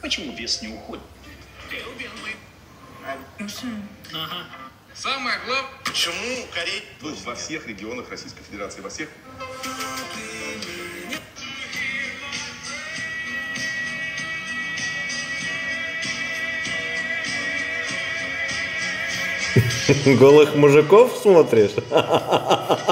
Почему вес не уходит? Самое главное, Почему Корея... Ну, во всех регионах Российской Федерации, во всех Голых мужиков смотришь?